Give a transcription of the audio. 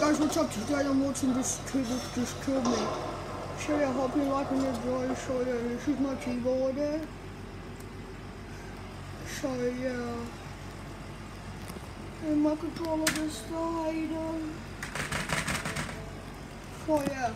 guys, what's up? Today I'm watching this kid that just killed me. So yeah, hope you like and enjoy. So yeah, this is my keyboard there. So yeah. And my controller just died. So yeah.